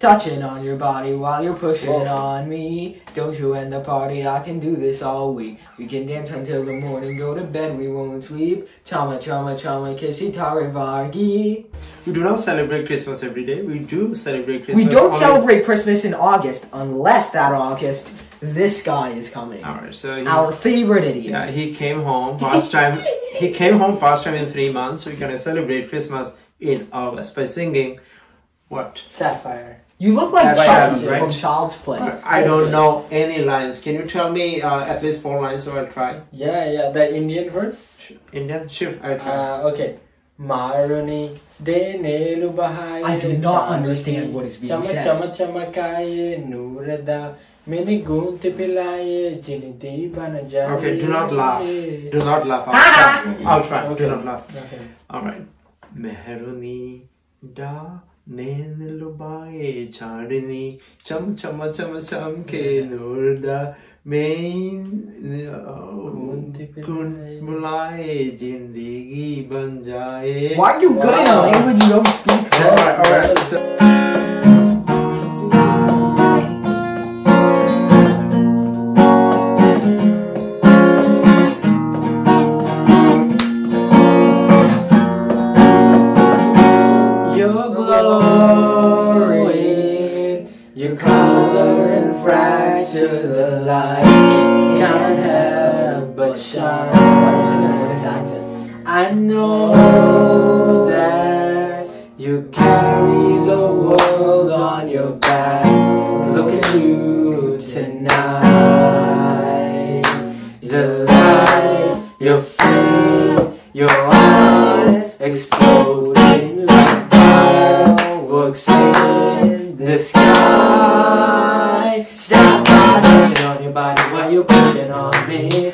touching on your body while you're pushing Whoa. on me. Don't you end the party, I can do this all week. We can dance until the morning, go to bed, we won't sleep. Chama, chama, chama, kissy, tare, vargi. We do not celebrate Christmas every day. We do celebrate Christmas. We don't only- celebrate Christmas in August unless that August this guy is coming. Alright, so he, Our favorite idiot. yeah, he came home first time. he came home first time in three months. So we're gonna celebrate Christmas in August by singing what? Sapphire. You look like That's Chucky right. from Child's Play. I don't know any lines. Can you tell me uh, at least four lines so I'll try? Yeah, yeah, the Indian verse. Indian? Sure, I'll try. Uh, okay. Maruni denelu bahai. I do not understand what is being chama, said. Chama chamakaye nurada. Many gunte pilaye jiniti banajaye. Okay, do not laugh. Do not laugh. I'll try. I'll try. Okay. Do not laugh. Okay. Alright. Meheruni da nen lubaye charini cham chama chama cham ke nur da main kun bulaye jindagi ban jaye Why are you good in a language you don't speak? Alright, alright. Color and fracture the light can't help but shine. I know that you carry the world on your back. Look at you tonight. The lights, your face, in the sky. Stop touching on your body while you're pushing on me.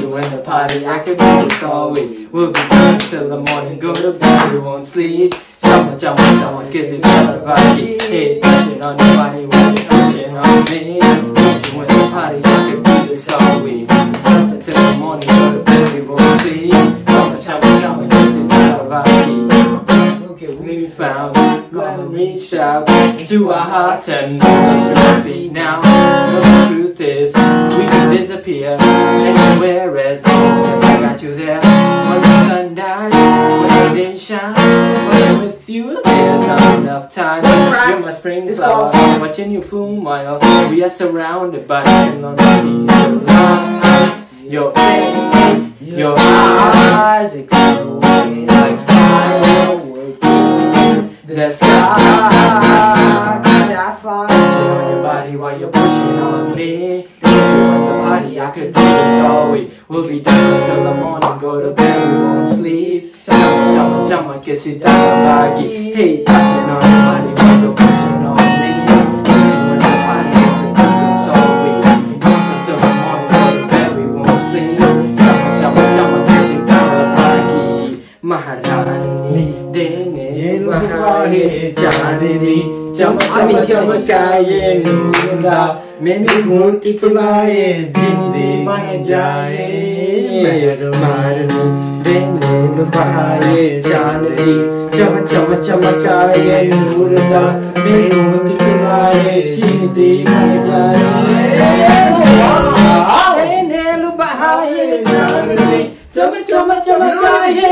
You in the party, I could do this all week. We'll be done till the morning, go to bed, we won't sleep. Someone, someone, someone, kiss it, everybody. Hey, touching on your body while you're pushing on me. You in the party, I could do this all week. Until the morning, go to bed, we won't sleep. Someone, someone, someone, kiss it, everybody. Okay, we found, gonna reach out to our hearts and touch your feet now. The truth is, we can disappear anywhere as long as I got you there. When the sun dies, when the day shines, when I'm with you, there's not enough time. You're my spring flower, watching you bloom while we are surrounded by the lights. Your face, your eyes exploding like fireworks. The sky, that fire on your body while you're pushing on me. If you want the party, I could do this all week. We'll be done until the morning, go to bed, we won't sleep. Chama, chama, chama, kiss it down, baggy. Hey, touching on your body है चांदनी चमचम चमकाए नूरा मैंने घूट पिलाए जिंदे बन जाए। मेर मारनी मैंने बहाए चांदनी चम चम चमकाए नूरा मैंने घूट पिलाए जिंदे बन जाए। मैंने बहाए चांदनी चम चम चमकाए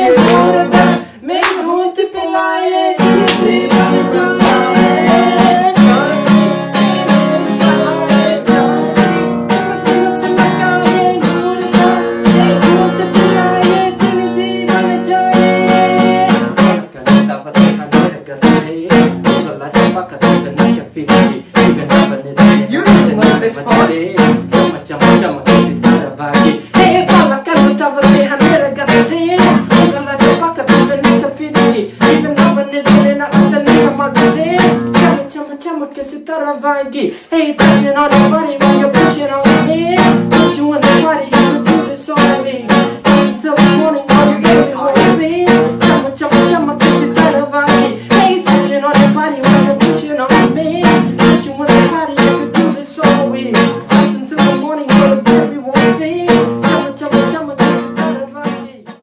vez falei Toma, te amo, te amo, que se tava aqui Ei, Paula, quero tua ferradeira, gateira Ela de vaca, toda linda, filha aqui Vive na bandeira, na outra linda, madureira Te amo, te amo, te amo, que se tava aqui Ei, tá de nada,